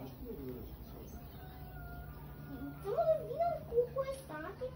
mais gorduras que são. Então, eu vi um pouco o estátua,